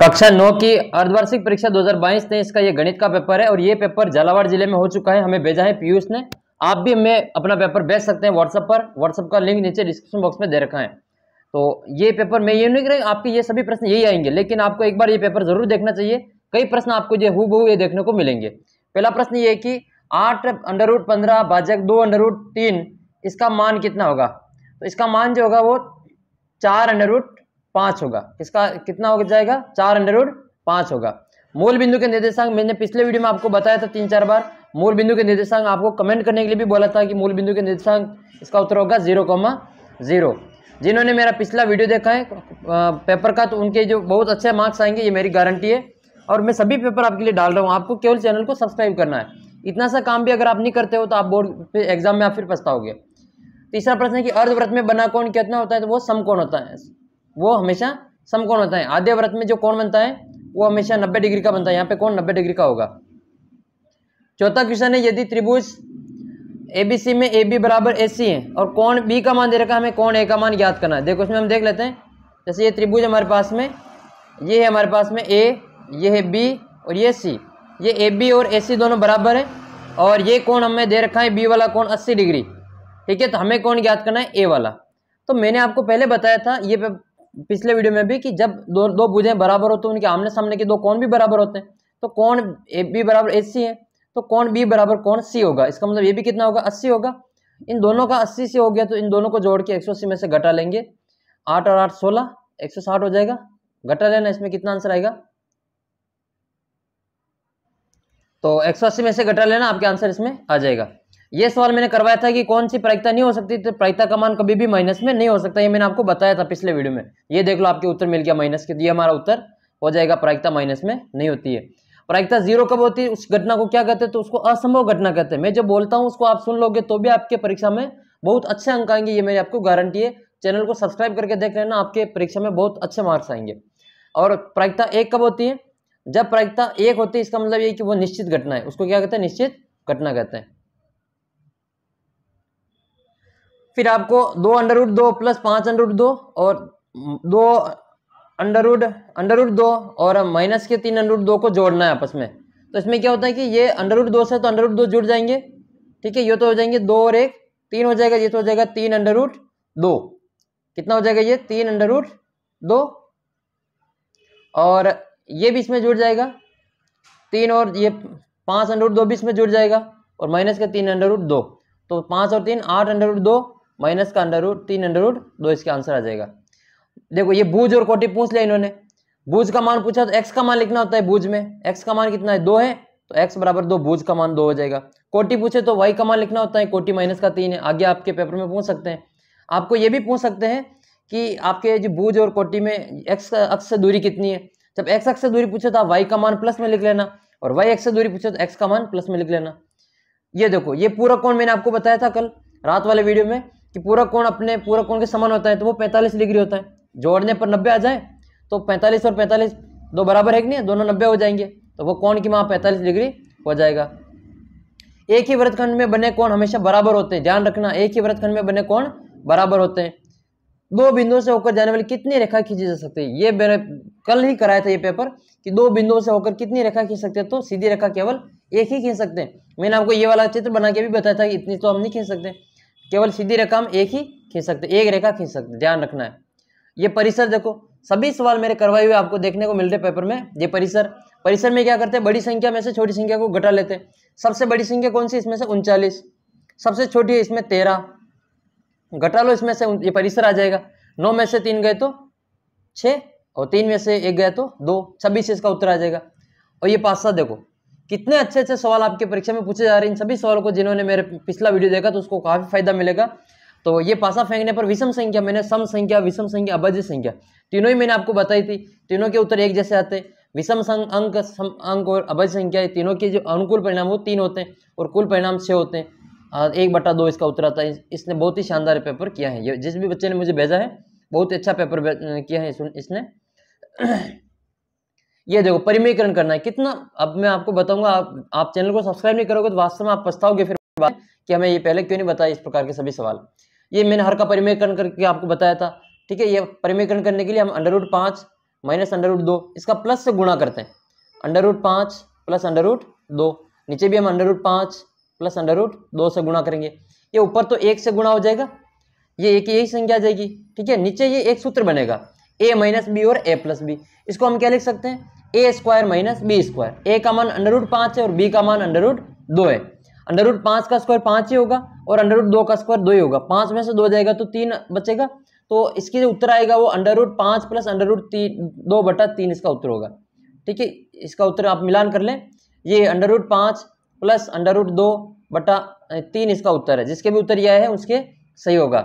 कक्षा नौ की अर्धवार्षिक परीक्षा 2022 में इसका ये गणित का पेपर है और ये पेपर झालावाड़ ज़िले में हो चुका है, हमें भेजा है पीयूष ने। आप भी हमें अपना पेपर भेज सकते हैं व्हाट्सएप पर। व्हाट्सएप का लिंक नीचे डिस्क्रिप्शन बॉक्स में दे रखा है। तो ये पेपर मैं ये नहीं कह आपके ये सभी प्रश्न यही आएँगे, लेकिन आपको एक बार ये पेपर ज़रूर देखना चाहिए। कई प्रश्न आपको ये हु ये देखने को मिलेंगे। पहला प्रश्न ये कि आठ अंडर रूट पंद्रह, भाजक दो अंडर रूट तीन, इसका मान कितना होगा? तो इसका मान जो होगा वो चार अंडर रूट पाँच होगा। इसका कितना हो जाएगा? चार अंडर रूट पाँच होगा। मूल बिंदु के निर्देशांक मैंने पिछले वीडियो में आपको बताया था तीन चार बार। मूल बिंदु के निर्देशांक आपको कमेंट करने के लिए भी बोला था कि मूल बिंदु के निर्देशांक, इसका उत्तर होगा ज़ीरो कॉमा ज़ीरो जिन्होंने मेरा पिछला वीडियो देखा है पेपर का तो उनके जो बहुत अच्छे मार्क्स आएँगे, ये मेरी गारंटी है। और मैं सभी पेपर आपके लिए डाल रहा हूँ। आपको केवल चैनल को सब्सक्राइब करना है। इतना सा काम भी अगर आप नहीं करते हो तो आप बोर्ड एग्ज़ाम में आप फिर पछताओगे। तीसरा प्रश्न है कि अर्धव्रत में बना कौन कितना होता है? तो वो समकोण होता है। वो हमेशा समकोण होता है। आधे व्रत में जो कोण बनता है, वो हमेशा नब्बे डिग्री का बनता है। यहाँ पे कौन नब्बे डिग्री का होगा। चौथा क्वेश्चन है, यदि त्रिभुज एबीसी में ए बी बराबर ए सी है और कौन बी का मान दे रखा है, हमें कौन ए का मान ज्ञात करना है। देखो इसमें हम देख लेते हैं। जैसे ये त्रिभुज हमारे पास में, ये है हमारे पास में ए ये है बी और ये सी ये ए बी और ए सी दोनों बराबर है और ये कौन हमें दे रखा है बी वाला कौन अस्सी डिग्री। ठीक है तो हमें कौन ज्ञात करना है ए वाला। तो मैंने आपको पहले बताया था, ये पिछले वीडियो में भी कि जब दो दो भुजें बराबर हैं, उनके आमने सामने के दो कौन भी बराबर होते हैं तो कौन ए बी बराबर ए सी है तो कौन बी बराबर कौन सी होगा? इसका मतलब ये भी कितना होगा? अस्सी होगा। इन दोनों का अस्सी से हो गया तो इन दोनों को जोड़ के एक सौ अस्सी में से घटा लेंगे। आठ और आठ सोलह, एक हो जाएगा। घटा लेना, इसमें कितना आंसर आएगा? तो एक सौ अस्सी में से घटा लेना, आपके आंसर इसमें आ जाएगा। ये सवाल मैंने करवाया था कि कौन सी प्रायिकता नहीं हो सकती तो प्रायिकता का मान कभी भी माइनस में नहीं हो सकता, ये मैंने आपको बताया था पिछले वीडियो में। ये देख लो, आपके उत्तर मिल गया माइनस के ये हमारा उत्तर, हो जाएगा प्रायिकता माइनस में नहीं होती है। प्रायिकता ज़ीरो कब होती है? उस घटना को क्या कहते हैं? तो उसको असंभव घटना कहते हैं। मैं जो बोलता हूँ, उसको आप सुन लोगे तो भी आपके परीक्षा में बहुत अच्छे अंक आएँगे, ये मेरी आपको गारंटी है। चैनल को सब्सक्राइब करके देख लेना, आपके परीक्षा में बहुत अच्छे मार्क्स आएँगे। और प्रायिकता एक कब होती है? जब प्रायिकता एक होती है, इसका मतलब ये कि वो निश्चित घटना है। उसको क्या कहते हैं? निश्चित घटना कहते हैं। फिर आपको दो अंडर रूट दो प्लस पाँच अंडर रूट दो और दो अंडर रूट अंडर रूट दो और माइनस के तीन अंडर रूट दो को जोड़ना है आपस में तो इसमें क्या होता है कि ये अंडर रूट दो से तो अंडर रूट दो जुड़ जाएँगे ठीक है ये तो हो जाएँगे दो और एक तीन हो जाएगा ये तो हो जाएगा तीन अंडर रूट दो कितना हो जाएगा ये तीन अंडर रूट दो और ये भी इसमें जुड़ जाएगा तीन और ये पाँच अंडर रूट दो भी इसमें जुड़ जाएगा और माइनस का तीन अंडर रूट दो तो पाँच और तीन आठ अंडर रूट दो माइनस का अंडर रूट, तीन अंडर रूट, दो इसका आंसर आ जाएगा। देखो, ये बूझ और कोटि पूछ लिया इन्होंने। बूझ का मान पूछा तो एक्स का मान लिखना होता है बूझ में। एक्स का मान कितना है? दो है तो एक्स बराबर दो भूज का मान दो हो जाएगा। कोटी पूछे तो वाई का मान लिखना होता है, कोटी माइनस का तीन है। आगे आपके पेपर में पूछ सकते हैं। आपको ये भी पूछ सकते हैं कि आपके जो भूज और कोटी में एक्स अक्ष से दूरी कितनी है? जब एक्स अक्ष से दूरी पूछे तो आप वाई का मान प्लस में लिख लेना और वाई एक्स से दूरी पूछे तो एक्स का मान प्लस में लिख लेना। ये देखो, ये पूरा कोण मैंने आपको बताया था कल, रात वाले वीडियो में। कि पूरा कोण अपने, पूरा कोण के समान होता है तो वो पैंतालीस डिग्री होता है। जोड़ने पर नब्बे आ जाए तो पैंतालीस और पैंतालीस दो बराबर है कि नहीं? दोनों नब्बे हो जाएँगे तो वो कोण की माँ पैंतालीस डिग्री हो जाएगा। एक ही व्रतखंड में बने कोण हमेशा बराबर होते हैं। ध्यान रखना, एक ही व्रतखंड में बने कोण बराबर होते हैं। दो बिंदुओं से होकर जाने वाली कितनी रेखा खींची जा सकती है? ये मैंने कल ही कराया था ये पेपर कि दो बिंदुओं से होकर कितनी रेखा खींच सकते हैं तो सीधी रेखा केवल एक ही खींच सकते हैं। मैंने आपको ये वाला चित्र बना के भी बताया था कि इतनी तो हम नहीं खींच सकते। केवल सीधी रेखा हम एक ही खींच सकते एक रेखा खींच सकते ध्यान रखना है। ये परिसर देखो, सभी सवाल मेरे करवाए हुए आपको देखने को मिल रहे पेपर में, ये परिसर। परिसर में क्या करते हैं, बड़ी संख्या में से छोटी संख्या को घटा लेते हैं। सबसे बड़ी संख्या कौन सी इसमें से उनचालीस। सबसे छोटी है, इसमें तेरह। घटा लो, इसमें से ये परिसर आ जाएगा। नौ में से तीन गए तो छः और तीन में से एक गए तो दो। छब्बीस इसका उत्तर आ जाएगा। और ये पाँच सात देखो कितने अच्छे अच्छे सवाल आपके परीक्षा में पूछे जा रहे हैं। इन सभी सवालों को जिन्होंने मेरे पिछला वीडियो देखा तो उसको काफ़ी फ़ायदा मिलेगा। तो ये पासा फेंकने पर विषम संख्या मैंने सम संख्या, विषम संख्या, अभज्य संख्या, तीनों ही मैंने आपको बताई थी। तीनों के उत्तर एक जैसे आते हैं। विषम अंक, सम, अंक और अभज्य संख्या तीनों के जो अनुकूल परिणाम, वो तीन होते हैं और कुल परिणाम छः होते हैं। एक बटा दो इसका उत्तर आता है। इसने बहुत ही शानदार पेपर किया है। ये जिस भी बच्चे ने मुझे भेजा है, बहुत ही अच्छा पेपर किया है इसने। ये देखो परिमीकरण करना है। कितना, अब मैं आपको बताऊँगा, आप आप चैनल को सब्सक्राइब नहीं करोगे तो वास्तव में आप पछताओगे फिर बात कि हमें ये पहले क्यों नहीं बताया इस प्रकार के सभी सवाल। ये मैंने हर का परिमीकरण करके आपको बताया था, ठीक है? ये परिमीकरण करने के लिए हम अंडर रूट पाँच माइनस अंडर रूट दो, इसका प्लस से गुणा करते हैं। अंडर रूट पाँच प्लस अंडर रूट दो, नीचे भी हम अंडर रूट पाँच प्लस अंडर रूट दो से गुणा करेंगे। ये ऊपर तो एक से गुणा हो जाएगा, ये एक यही संख्या आ जाएगी, ठीक है? नीचे ये एक सूत्र बनेगा। ए माइनस बी और ए प्लस बी इसको हम क्या लिख सकते हैं? A square minus B square A का मान अंडर रूट पाँच है और बी का मान अंडर रूट दो है. अंडर रूट पाँच का स्क्वायर पाँच ही होगा और अंडर रूट दो का स्क्वायर दो ही होगा. पाँच में से दो जाएगा तो तीन बचेगा. तो इसकी जो उत्तर आएगा वो अंडर रूट पाँच प्लस अंडर रूट तीन दो बटा तीन इसका उत्तर होगा. ठीक है? इसका उत्तर आप मिलान कर लें. ये अंडर रूट पाँच प्लस अंडर रूट दो बटा तीन इसका उत्तर है. जिसके भी उत्तर यह है, उसके सही होगा.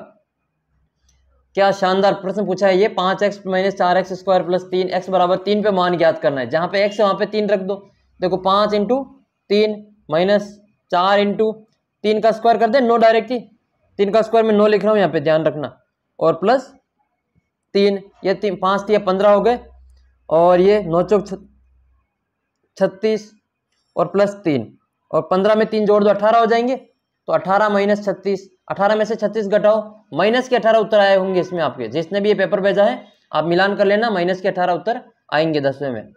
क्या शानदार प्रश्न पूछा है ये? पाँच एक्स माइनस चार एक्स स्क्वायर प्लस तीन एक्स बराबर तीन पे मान ज्ञात करना है। जहाँ पे एक्स है, वहाँ पे तीन रख दो। देखो, पाँच इंटू तीन माइनस चार इंटू तीन का स्क्वायर कर दे, नो डायरेक्ट ही तीन का स्क्वायर में नो लिख रहा हूँ, यहाँ पे ध्यान रखना। और प्लस तीन, ये तीन, पाँच तीन पंद्रह हो गए। और ये नौ चौक छत्तीस और प्लस तीन। और पंद्रह में तीन जोड़ दो, अठारह हो जाएँगे। तो अठारह माइनस छत्तीस अठारह में से छत्तीस घटाओ, माइनस के अठारह उत्तर आए होंगे इसमें आपके। जिसने भी ये पेपर भेजा है, आप मिलान कर लेना, माइनस के अठारह उत्तर आएँगे दसवें में।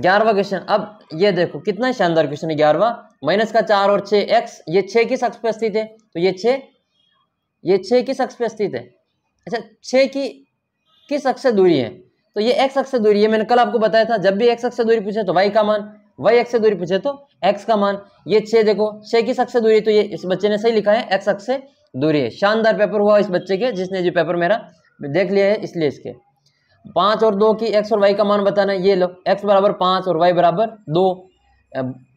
ग्यारहवा क्वेश्चन अब ये देखो, कितना शानदार क्वेश्चन है ग्यारहवा। माइनस का चार और छः एक्स ये छः किस अक्ष पे स्थित है? तो ये छः ये छः किस अक्ष पे स्थित है? अच्छा छः की किस अक्ष से दूरी है? तो ये एक्स अक्ष से दूरी है, मैंने कल आपको बताया था, जब भी एक्स अक्ष से दूरी पूछे तो वाई का मान। वाई एक्स से दूरी पूछे तो एक्स का मान, ये छः देखो छः किस अक्ष से दूरी तो ये इस बच्चे ने सही लिखा है एक्स अक्ष से दूरी है। शानदार पेपर हुआ इस बच्चे के, जिसने जो पेपर मेरा देख लिया है, इसलिए इसके। पाँच और दो की एक्स और वाई का मान बताना ये लो एक्स बराबर पाँच और वाई बराबर दो।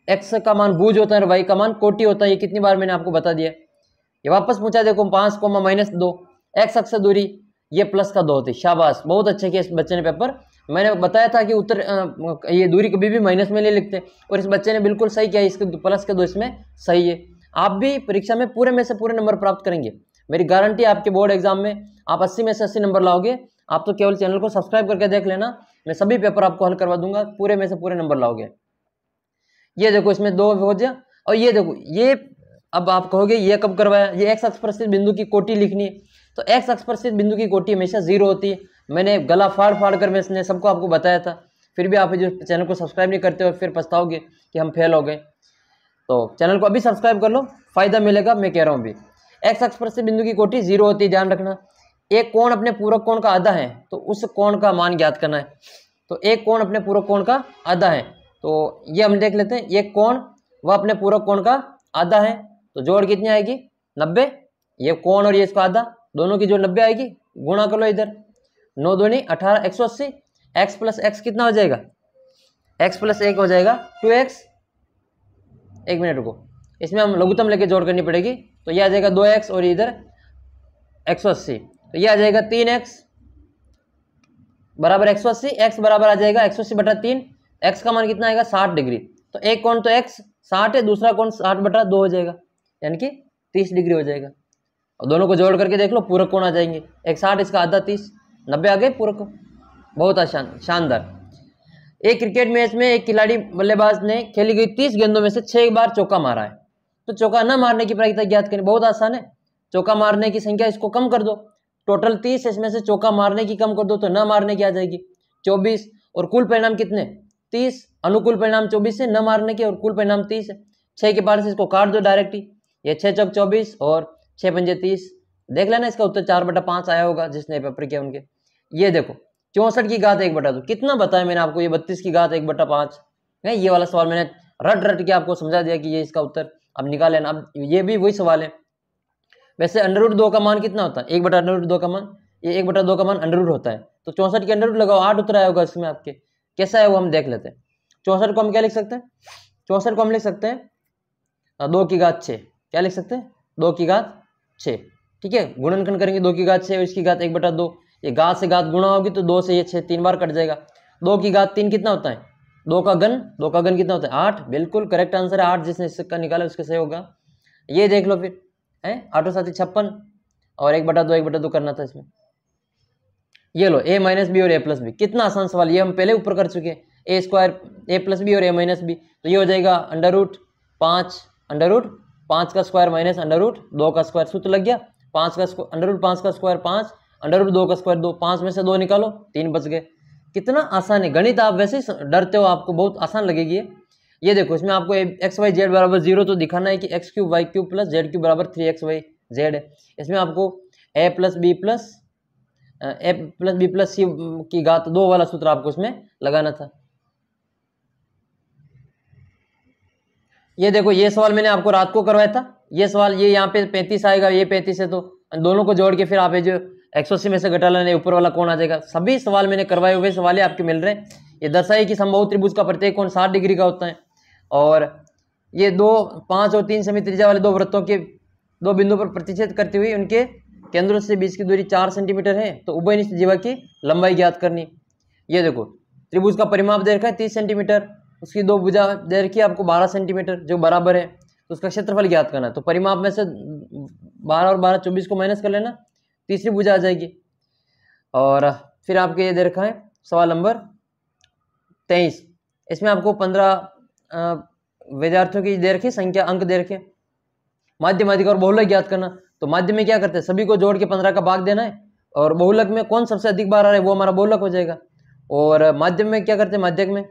एक्स का मान बूझ होता है और वाई का मान कोटी होता है, ये कितनी बार मैंने आपको बता दिया। ये वापस पूछा देखो, पाँच कोमा माइनस दो एक्स अक्स दूरी, ये प्लस का दो होती शाबाश, बहुत अच्छे किया इस बच्चे ने पेपर मैंने बताया था कि उत्तर ये दूरी कभी भी माइनस में ले लिखते और इस बच्चे ने बिल्कुल सही किया, इसके प्लस के दो इसमें सही है। आप भी परीक्षा में पूरे में से पूरे नंबर प्राप्त करेंगे। मेरी गारंटी आपके बोर्ड एग्ज़ाम में आप अस्सी में से अस्सी नंबर लाओगे। आप तो केवल चैनल को सब्सक्राइब करके देख लेना। मैं सभी पेपर आपको हल करवा दूँगा, पूरे में से पूरे नंबर लाओगे। ये देखो इसमें दो हो जाए और ये देखो, ये अब आप कहोगे, ये कब करवाया? ये एक्स अक्ष पर स्थित बिंदु की कोटी लिखनी है। तो एक्स अक्ष पर स्थित बिंदु की कोटी हमेशा ज़ीरो होती है। मैंने गला फाड़ फाड़ कर मैं सबको आपको बताया था। फिर भी आप जो चैनल को सब्सक्राइब नहीं करते हो, फिर पछताओगे कि हम फेल हो गए। तो चैनल को अभी सब्सक्राइब कर लो, फ़ायदा मिलेगा, मैं कह रहा हूँ अभी। एक्स अक्ष पर स्थित बिंदु की कोटी ज़ीरो होती है, ध्यान रखना। एक कोण अपने पूरक कोण का आधा है तो उस कोण का मान ज्ञात करना है। तो एक कोण अपने पूरक कोण का आधा है तो ये हम देख लेते हैं, एक कोण वह अपने पूरक कोण का आधा है तो जोड़ कितनी आएगी? नब्बे। ये कोण और ये इसका आधा, दोनों की जोड़ नब्बे आएगी, गुणा कर लो इधर। नौ दोनी अठारह, एक सौ अस्सी। एक्स प्लस एक्स कितना हो जाएगा? एक्स प्लस एक हो जाएगा टू एक्स एक मिनट रुको। इसमें हम लघुत्तम लेके जोड़ करनी पड़ेगी। तो ये आ जाएगा दो एक्स और इधर एक सौ अस्सी। तो ये आ जाएगा तीन एक्स बराबर एक सौ अस्सी। एक्स बराबर आ जाएगा एक सौ अस्सी बटा तीन। एक्स का मान कितना आएगा? साठ डिग्री। तो एक कौन तो एक्स साठ है, दूसरा कौन साठ बटा दो हो जाएगा। यानी कि तीस डिग्री हो जाएगा। और दोनों को जोड़ करके देख लो, पूरक कौन आ जाएँगे? एक साठ, इसका आधा तीस। नब्बे आ गए पूरक। बहुत आसान शानदार। एक क्रिकेट मैच में एक खिलाड़ी बल्लेबाज ने खेली गई तीस गेंदों में से छह बार चौका मारा है। तो चौका न मारने की प्रायिकता ज्ञात करें, बहुत आसान है। चौका मारने की संख्या इसको कम कर दो। टोटल तीस इसमें से चौका मारने की कम कर दो तो न मारने की आ जाएगी। चौबीस, और कुल परिणाम कितने? तीस, अनुकूल परिणाम चौबीस है न मारने के, और कुल परिणाम तीस है। छः के पार से इसको काट दो डायरेक्ट ही ये छः चौक चौबीस और छः पंजे तीस। देख लेना इसका उत्तर चार बटा पाँच आया होगा, जिसने पेपर किया उनके। ये देखो, चौंसठ की घात एक बटा दो। कितना बताया मैंने आपको? ये बत्तीस की घात एक बटा पाँच। है ये वाला सवाल मैंने रट रट के आपको समझा दिया कि ये इसका उत्तर। अब निकाल लेना। अब ये भी वही सवाल है। वैसे अंडर रूट दो का मान कितना होता है? एक बटा अंडर रूट दो का मान? ये एक बटा दो का मान अंडर रूट होता है। तो चौंसठ के अंडर रूट लगाओ, आठ उत्तर आया होगा इसमें आपके। कैसा है वो हम देख लेते हैं। चौंसठ को हम क्या लिख सकते हैं? चौंसठ को हम लिख सकते हैं दो की घात छः क्या लिख सकते हैं? दो की घात छः ठीक है? गुणनखंड करेंगे, दो की घात छः इसकी घात एक बटा दो। ये घात से घात गुणा होगी तो दो से ये छः तीन बार कट जाएगा। दो की घात तीन कितना होता है? दो का गन दो का गन कितना होता है? आठ। बिल्कुल करेक्ट आंसर है, आठ जिसने इसका निकाला उसके सही होगा। ये देख लो फिर, है? आठों साथी छप्पन। और एक बटा दो, एक बटा दो करना था इसमें। ये लो ए माइनस बी और ए प्लस बी कितना आसान सवाल, ये हम पहले ऊपर कर चुके हैं। A square A plus B और ए माइनस बी तो ये हो जाएगा अंडर रूट पाँच अंडर रूट पाँच का स्क्वायर माइनस अंडर रूट दो का स्क्वायर सूत्र लग गया। पाँच का अंडर रूट पाँच का स्क्वायर पाँच अंडर रूट दो का स्क्वायर दो, पाँच में से दो निकालो, तीन बच गए। कितना आसान है। गणित आप वैसे डरते हो, आपको बहुत आसान लगेगी ये। देखो, इसमें आपको एक्स वाई जेड बराबर ज़ीरो तो दिखाना है कि X cube Y cube plus Z cube बराबर थ्री एक्स वाई जेड है। इसमें आपको A plus B plus A plus B plus C की घात दो वाला सूत्र आपको इसमें लगाना था। ये देखो, ये सवाल मैंने आपको रात को करवाया था। ये सवाल ये यहाँ पे पैंतीस आएगा, ये पैंतीस है तो दोनों को जोड़ के फिर आप जो एक सौ अस्सी में से घटा लेने, ऊपर वाला कौन आ जाएगा? सभी सवाल मैंने करवाए हुए सवाल आपके मिल रहे हैं। ये दर्शाई कि संभव त्रिभुज का प्रत्येक कौन साठ डिग्री का होता है। और ये दो, पाँच और तीन समी त्रिज्या वाले दो वृत्तों के दो बिंदु पर प्रतिच्छेद करते हुए उनके केंद्रों से बीच की दूरी चार सेंटीमीटर है तो उभयनिष्ठ जीवा की लंबाई ज्ञात करनी। ये देखो, त्रिभुज का परिमाप दे रखा है तीस सेंटीमीटर, उसकी दो भुजा दे रखी है आपको बारह सेंटीमीटर, जो बराबर है तो उसका क्षेत्रफल ज्ञात करना है। तो परिमाप में से बारह और बारह चौबीस को माइनस कर लेना तीसरी भुजा आ जाएगी। और फिर आपके ये दे रखा है सवाल नंबर तेईस। इसमें आपको पंद्रह विद्यार्थियों की दे रखी, संख्या अंक दे रखे। माध्यम अधिक और बहुलक ज्ञात करना। तो माध्यम में क्या करते हैं? सभी को जोड़ के पंद्रह का भाग देना है। और बहुलक में कौन सबसे अधिक बार आ रहा है? वो हमारा बहुलक हो जाएगा। और माध्यम में क्या करते हैं? माध्यक में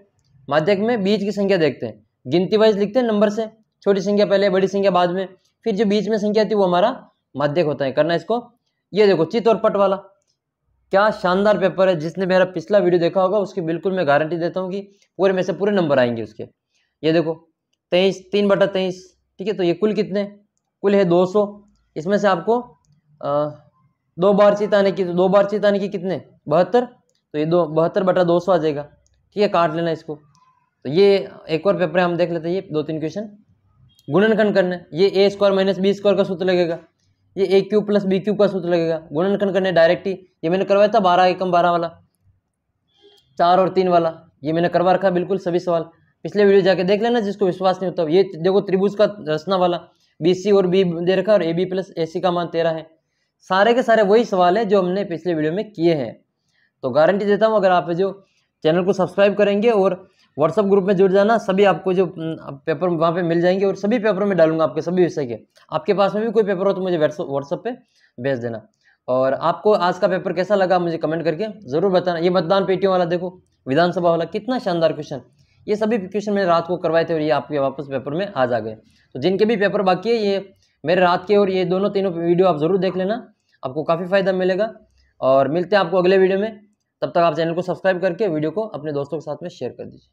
माध्यक में बीच की संख्या देखते हैं। गिनती वाइज लिखते हैं नंबर से। छोटी संख्या पहले, बड़ी संख्या बाद में। फिर जो बीच में संख्या थी, वो हमारा माध्यक होता है। करना इसको ये देखो चित और पट वाला। क्या शानदार पेपर है जिसने मेरा पिछला वीडियो देखा होगा उसकी बिल्कुल मैं गारंटी देता हूँ कि पूरे में से पूरे नंबर आएँगे उसके। ये देखो तेईस तीन बटा तेईस ठीक है तो ये कुल कितने? कुल है दो सौ। इसमें से आपको आ, दो बार चित आने की तो दो बार चित आने की कितने? बहत्तर। तो ये दो बहत्तर बटा दो सौ आ जाएगा। ठीक है काट लेना इसको। तो ये एक और पेपर हम देख लेते हैं ये दो तीन क्वेश्चन गुणनखंड करना ये A square minus B square का सूत्र लगेगा। ये A cube plus B cube का सूत्र लगेगा। गुणनखंड करने डायरेक्ट ही ये मैंने करवाया था बारह एकम बारह वाला। चार और तीन वाला, ये मैंने करवा रखा बिल्कुल सभी सवाल। पिछले वीडियो जाके देख लेना, जिसको विश्वास नहीं होता। ये देखो त्रिभुज का रचना वाला बी सी और बी दे रखा और ए बी प्लस ए सी का मान तेरह है। सारे के सारे वही सवाल है जो हमने पिछले वीडियो में किए हैं। तो गारंटी देता हूँ, अगर आप जो चैनल को सब्सक्राइब करेंगे और व्हाट्सअप ग्रुप में जुड़ जाना, सभी आपको जो पेपर वहाँ पे मिल जाएँगे और सभी पेपरों में डालूँगा आपके सभी विषय के। आपके पास में भी कोई पेपर हो तो मुझे व्हाट्सअप पे भेज देना। और आपको आज का पेपर कैसा लगा मुझे कमेंट करके ज़रूर बताना। ये मतदान पेटियों वाला देखो, विधानसभा वाला, कितना शानदार क्वेश्चन ये सभी क्वेश्चन मैंने रात को करवाए थे और ये आपके वापस पेपर में आज आ गए। तो जिनके भी पेपर बाकी है, ये मेरे रात के और ये दोनों तीनों वीडियो आप ज़रूर देख लेना। आपको काफ़ी फ़ायदा मिलेगा। और मिलते हैं आपको अगले वीडियो में। तब तक आप चैनल को सब्सक्राइब करके वीडियो को अपने दोस्तों के साथ में शेयर कर दीजिए।